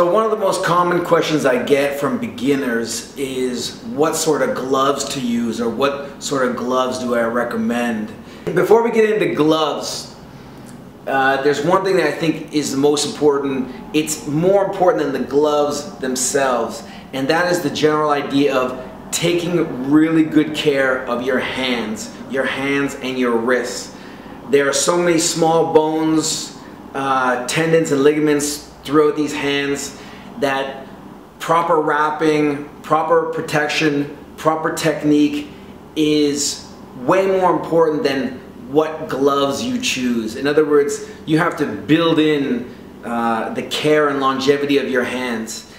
So one of the most common questions I get from beginners is what sort of gloves to use or what sort of gloves do I recommend. Before we get into gloves, uh, there's one thing that I think is the most important. It's more important than the gloves themselves, and that is the general idea of taking really good care of your hands, your hands and your wrists. There are so many small bones, uh, tendons and ligaments throughout these hands that proper wrapping, proper protection, proper technique is way more important than what gloves you choose. In other words, you have to build in uh, the care and longevity of your hands.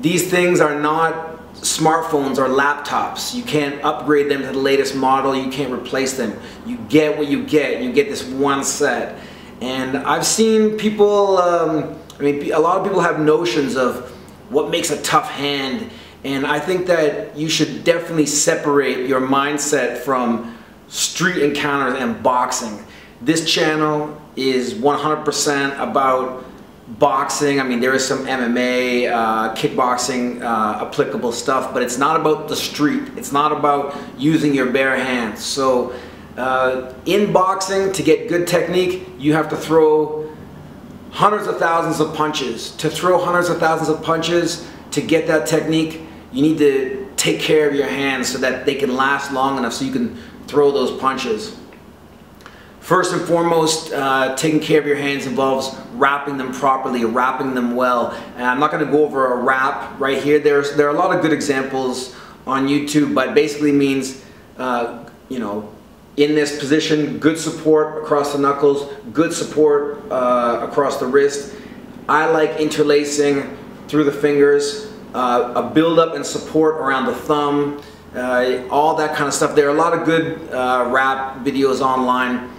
These things are not smartphones or laptops. You can't upgrade them to the latest model. You can't replace them. You get what you get. You get this one set. And I've seen people, um, I mean, a lot of people have notions of what makes a tough hand. And I think that you should definitely separate your mindset from street encounters and boxing. This channel is 100% about boxing. I mean, there is some MMA, uh, kickboxing uh, applicable stuff, but it's not about the street. It's not about using your bare hands. So uh, in boxing, to get good technique, you have to throw hundreds of thousands of punches. To throw hundreds of thousands of punches, to get that technique, you need to take care of your hands so that they can last long enough so you can throw those punches. First and foremost, uh, taking care of your hands involves wrapping them properly, wrapping them well. And I'm not going to go over a wrap right here. There's, there are a lot of good examples on YouTube, but basically means, uh, you know, in this position, good support across the knuckles, good support uh, across the wrist. I like interlacing through the fingers, uh, a build-up and support around the thumb, uh, all that kind of stuff. There are a lot of good uh, wrap videos online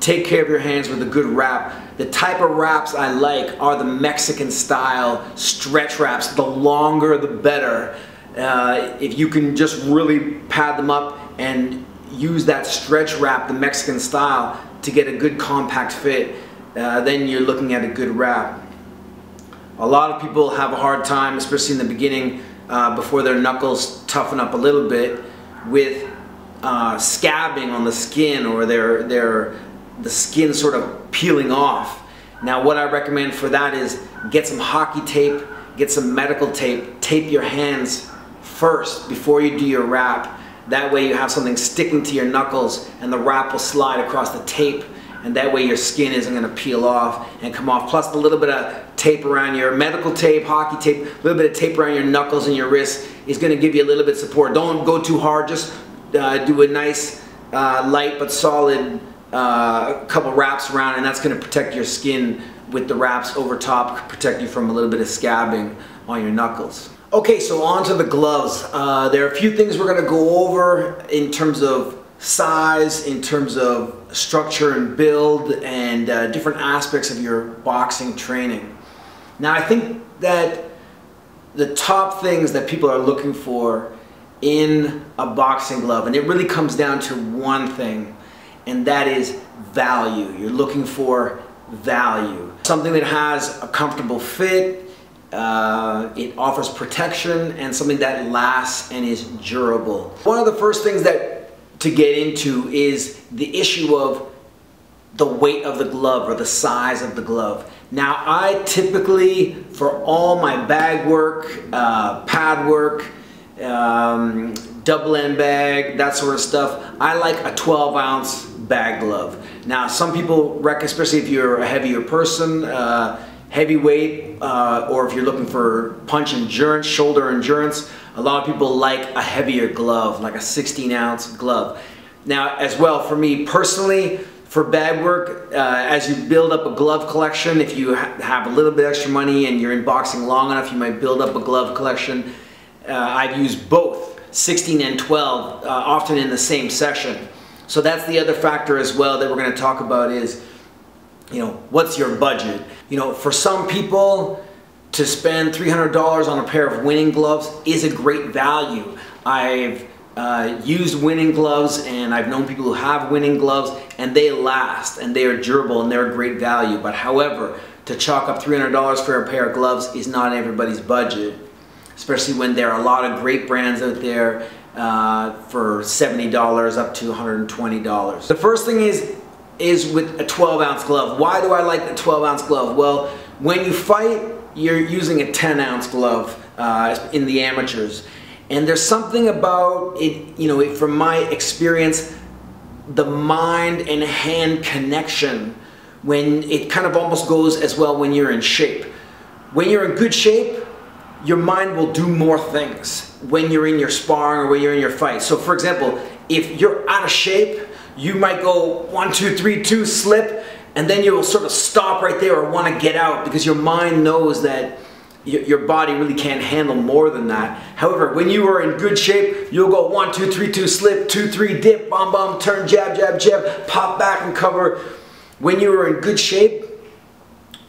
take care of your hands with a good wrap. The type of wraps I like are the Mexican style stretch wraps. The longer the better. Uh, if you can just really pad them up and use that stretch wrap, the Mexican style, to get a good compact fit, uh, then you're looking at a good wrap. A lot of people have a hard time, especially in the beginning, uh, before their knuckles toughen up a little bit, with uh, scabbing on the skin or their, their the skin sort of peeling off. Now what I recommend for that is get some hockey tape, get some medical tape, tape your hands first before you do your wrap. That way you have something sticking to your knuckles and the wrap will slide across the tape and that way your skin isn't going to peel off and come off. Plus a little bit of tape around your medical tape, hockey tape, a little bit of tape around your knuckles and your wrists is going to give you a little bit of support. Don't go too hard, just uh, do a nice uh, light but solid uh, couple wraps around and that's going to protect your skin with the wraps over top, protect you from a little bit of scabbing on your knuckles. Okay, so on to the gloves. Uh, there are a few things we're going to go over in terms of size, in terms of structure and build, and uh, different aspects of your boxing training. Now I think that the top things that people are looking for in a boxing glove, and it really comes down to one thing, and that is value. You're looking for value. Something that has a comfortable fit, uh, it offers protection, and something that lasts and is durable. One of the first things that to get into is the issue of the weight of the glove or the size of the glove. Now I typically, for all my bag work, uh, pad work, um, double end bag, that sort of stuff, I like a 12 ounce bag glove. Now, some people especially if you're a heavier person, uh, heavyweight, uh, or if you're looking for punch endurance, shoulder endurance, a lot of people like a heavier glove, like a 16 ounce glove. Now, as well, for me personally, for bag work, uh, as you build up a glove collection, if you ha have a little bit extra money and you're in boxing long enough, you might build up a glove collection. Uh, I've used both 16 and 12, uh, often in the same session. So that's the other factor as well that we're going to talk about is, you know, what's your budget? You know, for some people, to spend $300 on a pair of winning gloves is a great value. I've uh, used winning gloves and I've known people who have winning gloves and they last and they are durable and they're a great value. But however, to chalk up $300 for a pair of gloves is not everybody's budget, especially when there are a lot of great brands out there uh, for $70 up to $120. The first thing is, is with a 12 ounce glove. Why do I like the 12 ounce glove? Well, when you fight, you're using a 10 ounce glove uh, in the amateurs. And there's something about it, you know, from my experience, the mind and hand connection when it kind of almost goes as well when you're in shape. When you're in good shape, your mind will do more things when you're in your sparring or when you're in your fight. So for example, if you're out of shape, you might go one, two, three, two, slip, and then you'll sort of stop right there or want to get out because your mind knows that your body really can't handle more than that. However, when you are in good shape, you'll go one, two, three, two, slip, two, three, dip, bomb, bomb, turn, jab, jab, jab, pop back and cover. When you are in good shape,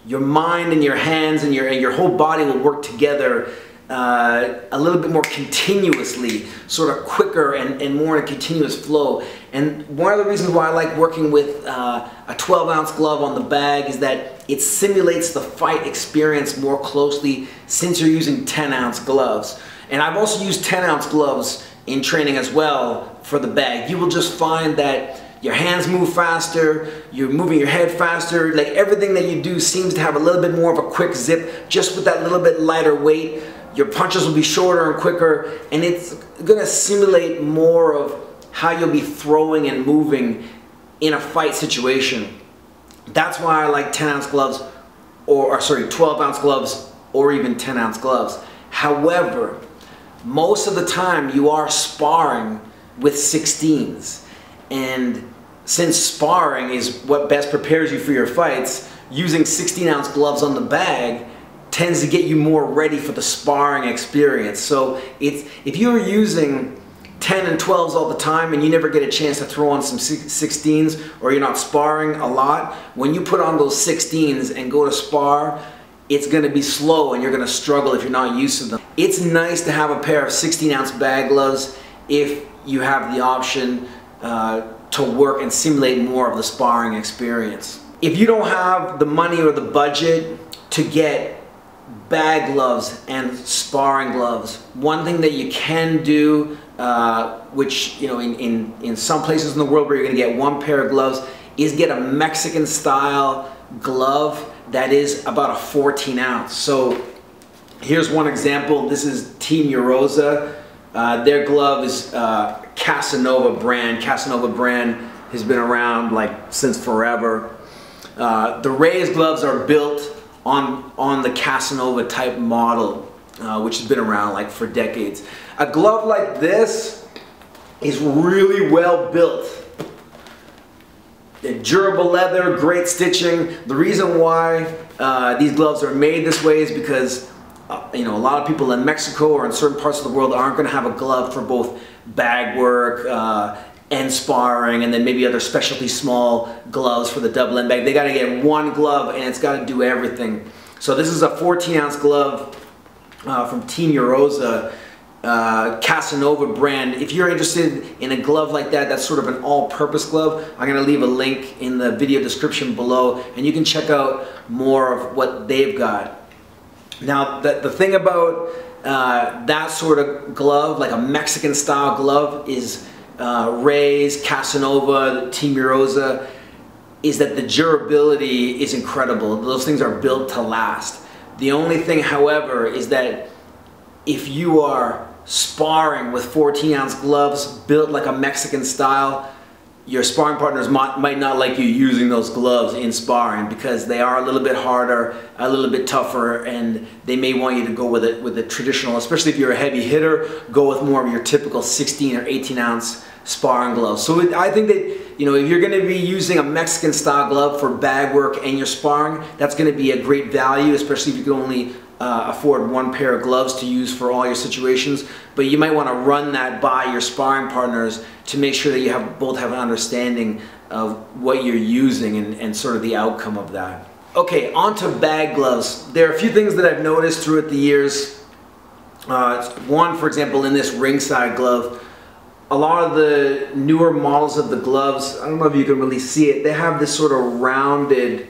your mind and your hands and your, and your whole body will work together uh, a little bit more continuously, sort of quicker and, and more in a continuous flow. And one of the reasons why I like working with uh, a 12 ounce glove on the bag is that it simulates the fight experience more closely since you're using 10 ounce gloves. And I've also used 10 ounce gloves in training as well for the bag. You will just find that your hands move faster, you're moving your head faster, like everything that you do seems to have a little bit more of a quick zip just with that little bit lighter weight your punches will be shorter and quicker, and it's gonna simulate more of how you'll be throwing and moving in a fight situation. That's why I like 10 ounce gloves, or, or sorry, 12 ounce gloves, or even 10 ounce gloves. However, most of the time you are sparring with 16s, and since sparring is what best prepares you for your fights, using 16 ounce gloves on the bag tends to get you more ready for the sparring experience. So it's if you're using 10 and 12s all the time and you never get a chance to throw on some 16s or you're not sparring a lot, when you put on those 16s and go to spar, it's going to be slow and you're going to struggle if you're not used to them. It's nice to have a pair of 16 ounce bag gloves if you have the option uh, to work and simulate more of the sparring experience. If you don't have the money or the budget to get bag gloves and sparring gloves. One thing that you can do, uh, which you know in, in, in some places in the world where you're gonna get one pair of gloves, is get a Mexican style glove that is about a 14 ounce. So here's one example. This is Team Euroza. Uh, their glove is uh, Casanova brand. Casanova brand has been around like since forever. Uh, the Reyes gloves are built on, on the Casanova type model, uh, which has been around like for decades. A glove like this is really well built. Durable leather, great stitching. The reason why uh, these gloves are made this way is because uh, you know a lot of people in Mexico or in certain parts of the world aren't going to have a glove for both bag work uh, and sparring and then maybe other specialty small gloves for the double end bag. They got to get one glove and it's got to do everything. So this is a 14 ounce glove uh, from Team Euroza. Uh, Casanova brand. If you're interested in a glove like that, that's sort of an all-purpose glove, I'm going to leave a link in the video description below and you can check out more of what they've got. Now, the, the thing about uh, that sort of glove, like a Mexican style glove, is uh, Reyes, Casanova, Team Euroza, is that the durability is incredible. Those things are built to last. The only thing, however, is that if you are sparring with 14 ounce gloves built like a Mexican style, your sparring partners might, might not like you using those gloves in sparring because they are a little bit harder, a little bit tougher, and they may want you to go with it with a traditional, especially if you're a heavy hitter, go with more of your typical 16 or 18 ounce sparring gloves. So I think that, you know, if you're going to be using a Mexican style glove for bag work and you're sparring, that's going to be a great value, especially if you can only uh, afford one pair of gloves to use for all your situations. But you might want to run that by your sparring partners to make sure that you have both have an understanding of what you're using and, and sort of the outcome of that. Okay, on to bag gloves. There are a few things that I've noticed throughout the years. Uh, one, for example, in this ringside glove, a lot of the newer models of the gloves, I don't know if you can really see it, they have this sort of rounded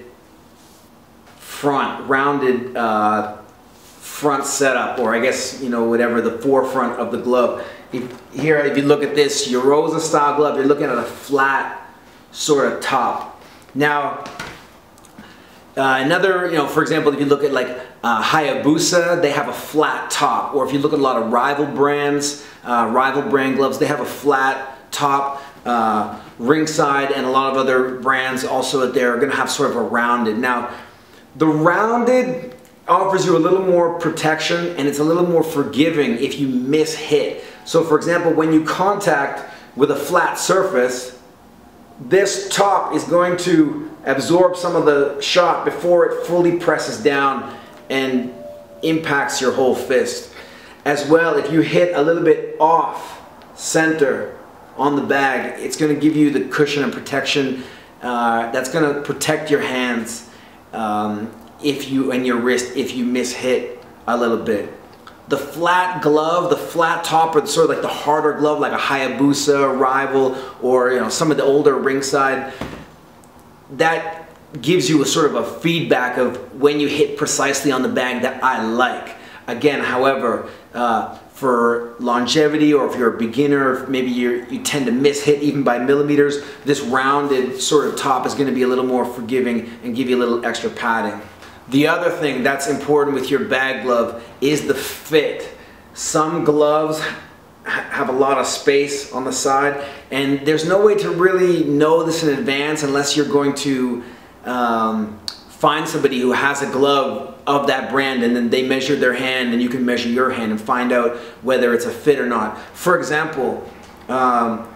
front, rounded uh, front setup, or I guess, you know, whatever the forefront of the glove. If, here, if you look at this Erosa style glove, you're looking at a flat sort of top. Now, uh, another, you know, for example, if you look at like uh, Hayabusa, they have a flat top. Or if you look at a lot of rival brands, uh, rival brand gloves, they have a flat top. Uh, Ringside and a lot of other brands also there are going to have sort of a rounded. Now, the rounded offers you a little more protection and it's a little more forgiving if you miss hit. So for example, when you contact with a flat surface, this top is going to absorb some of the shot before it fully presses down and impacts your whole fist. As well, if you hit a little bit off center on the bag, it's going to give you the cushion and protection uh, that's going to protect your hands um, if you and your wrist if you miss hit a little bit. The flat glove, the flat top, or sort of like the harder glove, like a Hayabusa, Rival, or you know some of the older ringside, that gives you a sort of a feedback of when you hit precisely on the bag that I like. Again, however, uh, for longevity or if you're a beginner, maybe you you tend to miss hit even by millimeters, this rounded sort of top is going to be a little more forgiving and give you a little extra padding. The other thing that's important with your bag glove is the fit. Some gloves have a lot of space on the side and there's no way to really know this in advance unless you're going to um, find somebody who has a glove of that brand and then they measure their hand and you can measure your hand and find out whether it's a fit or not. For example, um,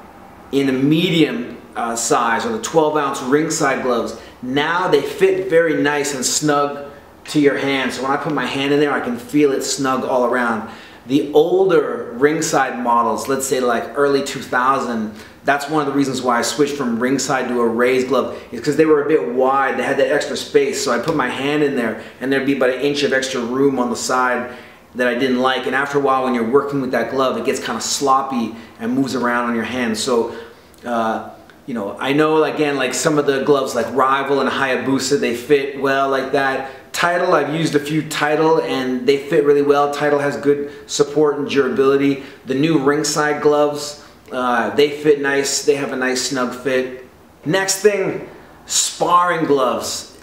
in the medium uh, size or the 12 ounce ringside gloves, now they fit very nice and snug to your hand. So when I put my hand in there, I can feel it snug all around. The older ringside models, let's say like early 2000, that's one of the reasons why I switched from ringside to a raised glove is because they were a bit wide. They had that extra space. So I put my hand in there and there'd be about an inch of extra room on the side that I didn't like. And after a while, when you're working with that glove, it gets kind of sloppy and moves around on your hand. So, uh, you know, I know again, like some of the gloves like Rival and Hayabusa, they fit well like that. Title, I've used a few Title and they fit really well. Title has good support and durability. The new ringside gloves, uh, they fit nice. They have a nice snug fit. Next thing, sparring gloves.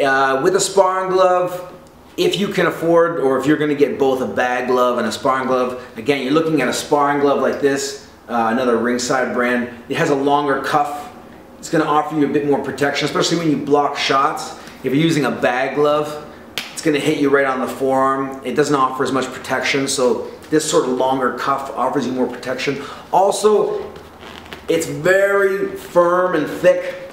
Uh, with a sparring glove, if you can afford or if you're going to get both a bag glove and a sparring glove, again, you're looking at a sparring glove like this, uh, another ringside brand. It has a longer cuff. It's going to offer you a bit more protection, especially when you block shots. If you're using a bag glove, it's going to hit you right on the forearm. It doesn't offer as much protection, so this sort of longer cuff offers you more protection. Also, it's very firm and thick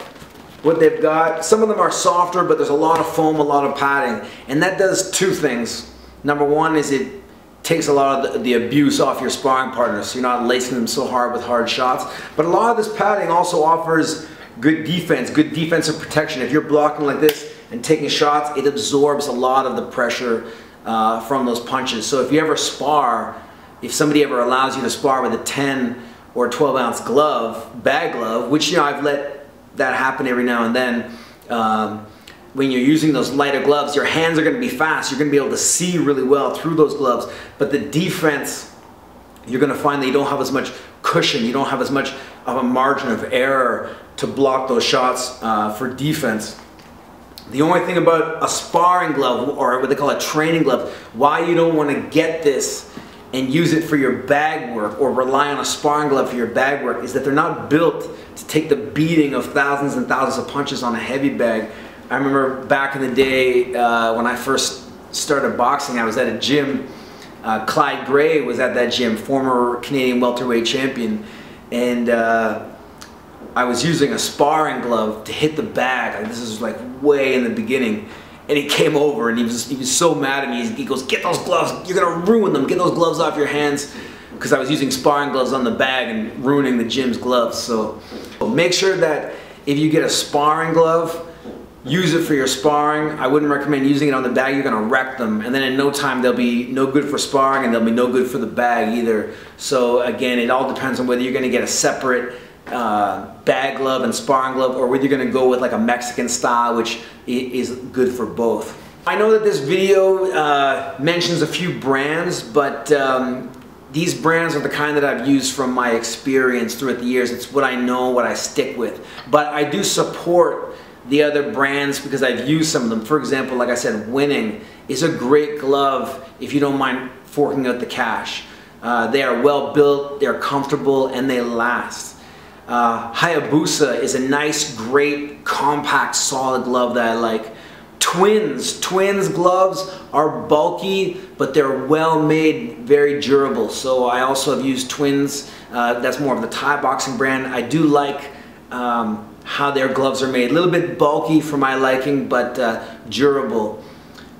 what they've got. Some of them are softer, but there's a lot of foam, a lot of padding. And that does two things. Number one is it takes a lot of the, the, abuse off your sparring partner, so you're not lacing them so hard with hard shots. But a lot of this padding also offers good defense, good defensive protection. If you're blocking like this and taking shots, it absorbs a lot of the pressure uh, from those punches. So if you ever spar, if somebody ever allows you to spar with a 10 or 12 ounce glove, bag glove, which you know I've let that happen every now and then. Um, when you're using those lighter gloves, your hands are going to be fast. You're going to be able to see really well through those gloves. But the defense, you're going to find that you don't have as much cushion. You don't have as much of a margin of error to block those shots uh, for defense. The only thing about a sparring glove or what they call a training glove, why you don't want to get this and use it for your bag work or rely on a sparring glove for your bag work is that they're not built to take the beating of thousands and thousands of punches on a heavy bag. I remember back in the day uh, when I first started boxing, I was at a gym. Uh, Clyde Gray was at that gym, former Canadian welterweight champion, and uh, I was using a sparring glove to hit the bag. This is like way in the beginning. And he came over and he was, he was so mad at me. He goes, get those gloves, you're gonna ruin them. Get those gloves off your hands. Because I was using sparring gloves on the bag and ruining the gym's gloves. So make sure that if you get a sparring glove, use it for your sparring. I wouldn't recommend using it on the bag, you're gonna wreck them. And then in no time, they'll be no good for sparring and they'll be no good for the bag either. So again, it all depends on whether you're gonna get a separate uh, bag glove and sparring glove or whether you're going to go with like a Mexican style which is good for both. I know that this video uh, mentions a few brands but um, these brands are the kind that I've used from my experience throughout the years. It's what I know, what I stick with. But I do support the other brands because I've used some of them. For example, like I said, Winning is a great glove if you don't mind forking out the cash. Uh, they are well built, they're comfortable, and they last. Uh, Hayabusa is a nice, great, compact, solid glove that I like. Twins, Twins gloves are bulky, but they're well made, very durable. So I also have used Twins. Uh, that's more of the Thai boxing brand. I do like um, how their gloves are made. A little bit bulky for my liking, but uh, durable.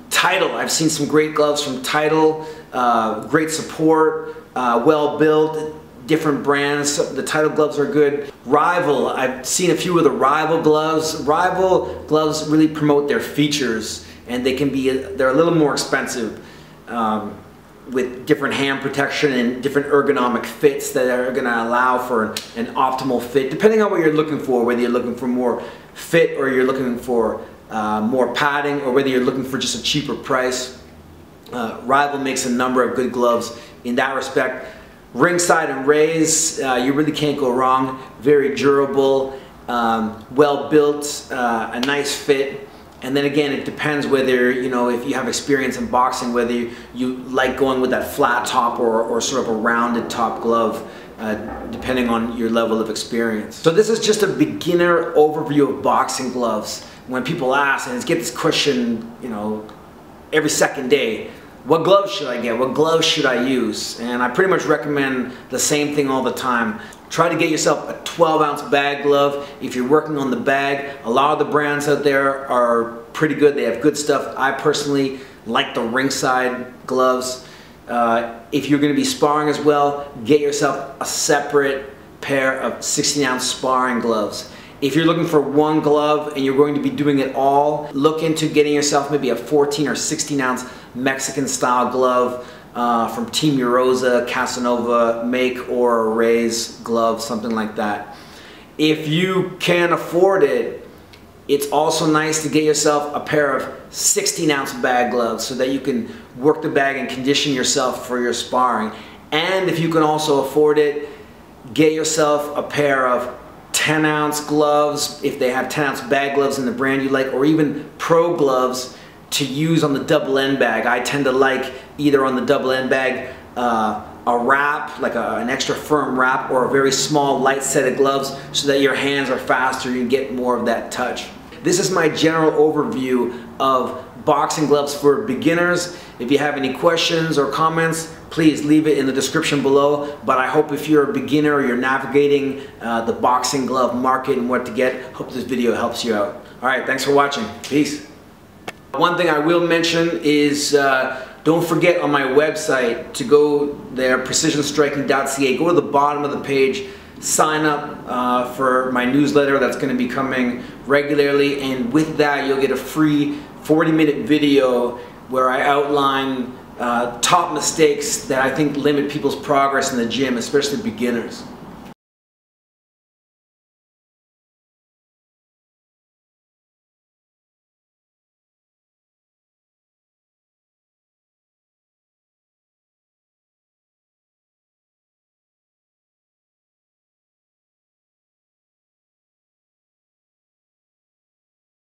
Title, I've seen some great gloves from Title. Uh, great support, uh, well built, different brands. The title gloves are good. Rival, I've seen a few of the Rival gloves. Rival gloves really promote their features and they can be, they're a little more expensive um, with different hand protection and different ergonomic fits that are going to allow for an, an, optimal fit depending on what you're looking for, whether you're looking for more fit or you're looking for uh, more padding or whether you're looking for just a cheaper price. Uh, Rival makes a number of good gloves in that respect. Ringside and Reyes, uh, you really can't go wrong. Very durable, um, well built, uh, a nice fit. And then again, it depends whether, you know, if you have experience in boxing, whether you, you like going with that flat top or, or sort of a rounded top glove, uh, depending on your level of experience. So this is just a beginner overview of boxing gloves. When people ask, and get this question, you know, every second day, what gloves should I get? What gloves should I use? And I pretty much recommend the same thing all the time. Try to get yourself a 12 ounce bag glove. If you're working on the bag, a lot of the brands out there are pretty good. They have good stuff. I personally like the ringside gloves. Uh, if you're going to be sparring as well, get yourself a separate pair of 16 ounce sparring gloves. If you're looking for one glove and you're going to be doing it all, look into getting yourself maybe a 14 or 16 ounce Mexican style glove uh, from Team Eurosa, Casanova make or Reyes glove, something like that. If you can afford it, it's also nice to get yourself a pair of 16 ounce bag gloves so that you can work the bag and condition yourself for your sparring. And if you can also afford it, get yourself a pair of 10 ounce gloves, if they have 10 ounce bag gloves in the brand you like, or even pro gloves to use on the double end bag. I tend to like either on the double end bag uh, a wrap, like a, an extra firm wrap, or a very small light set of gloves so that your hands are faster, you get more of that touch. This is my general overview of boxing gloves for beginners. If you have any questions or comments, please leave it in the description below. But I hope if you're a beginner or you're navigating uh, the boxing glove market and what to get, hope this video helps you out. All right, thanks for watching. Peace. One thing I will mention is uh, don't forget on my website to go there, precisionstriking.ca. Go to the bottom of the page, sign up uh, for my newsletter that's going to be coming regularly. And with that, you'll get a free 40 minute video where I outline uh, top mistakes that I think limit people's progress in the gym, especially beginners.